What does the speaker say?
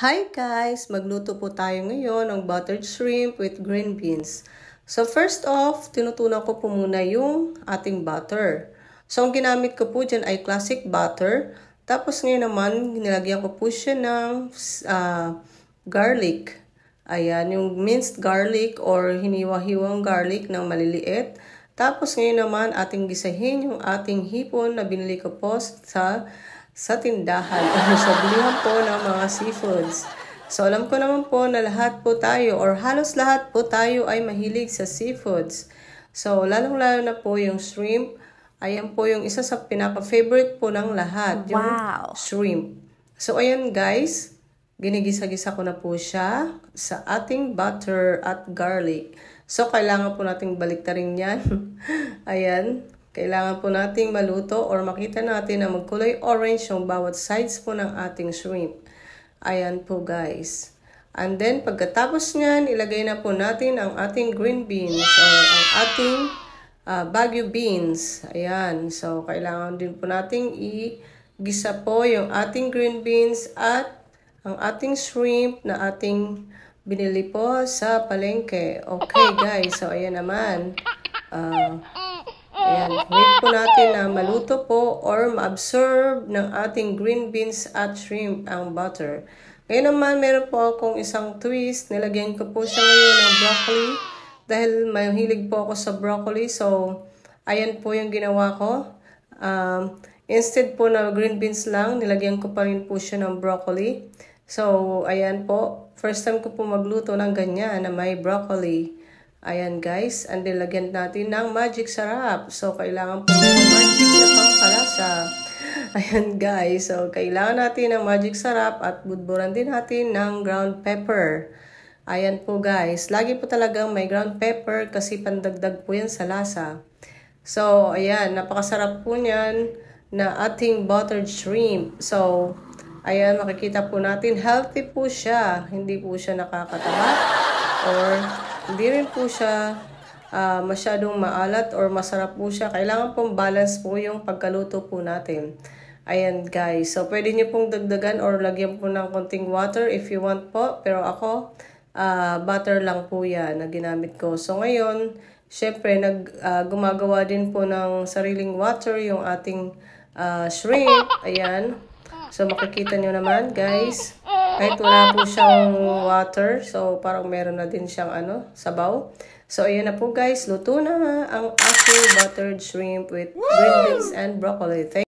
Hi guys! Magluto po tayo ngayon ng buttered shrimp with green beans. So first off, tinutunan ko po muna yung ating butter. So ang ginamit ko po dyan ay classic butter. Tapos ngayon naman, nilagyan ko po siya ng uh, garlic. Ayan, yung minced garlic or hiniwa-hiwang garlic ng maliliit. Tapos ngayon naman, ating gisahin yung ating hipon na binili ko po sa sa tindahan o sa bilihan po ng mga seafoods. So alam ko naman po na lahat po tayo or halos lahat po tayo ay mahilig sa seafoods. So lalong-lalo na po yung shrimp. Ayan po yung isa sa pinaka-favorite po ng lahat, yung wow. shrimp. So ayan guys, ginigisa-gisa ko na po siya sa ating butter at garlic. So kailangan po nating baliktarin yan. ayan, kailangan po nating maluto or makita natin na magkulay orange yung bawat sides po ng ating shrimp. Ayan po guys. And then pagkatapos niyan, ilagay na po natin ang ating green beans or ang ating uh, Baguio beans. Ayan. So kailangan din po nating i-gisa po yung ating green beans at ang ating shrimp na ating binili po sa palengke. Okay guys. So ayan naman. Uh, Ayan, wait po natin na maluto po or ma-absorb ng ating green beans at shrimp ang butter. Ngayon naman, meron po akong isang twist. Nilagyan ko po siya ngayon ng broccoli dahil mahilig po ako sa broccoli. So, ayan po yung ginawa ko. Um, instead po na green beans lang, nilagyan ko pa rin po siya ng broccoli. So, ayan po. First time ko po magluto ng ganyan na may broccoli. Ayan guys, and then lagyan natin ng magic sarap. So, kailangan po ng magic na pangkalasa. Ayan guys, so kailangan natin ng magic sarap at budburan din natin ng ground pepper. Ayan po guys, lagi po talagang may ground pepper kasi pandagdag po yan sa lasa. So, ayan, napakasarap po niyan na ating buttered shrimp. So, ayan, makikita po natin, healthy po siya. Hindi po siya nakakataba or hindi rin po siya uh, masyadong maalat or masarap po siya. Kailangan pong balance po yung pagkaluto po natin. Ayan guys. So pwede nyo pong dagdagan or lagyan po ng konting water if you want po. Pero ako, uh, butter lang po yan na ginamit ko. So ngayon, syempre nag, uh, gumagawa din po ng sariling water yung ating uh, shrimp. Ayan. So makikita nyo naman guys. Kahit wala po siyang water, so parang meron na din siyang ano, sabaw. So, ayan na po guys, luto na ang aking buttered shrimp with green beans and broccoli. Thank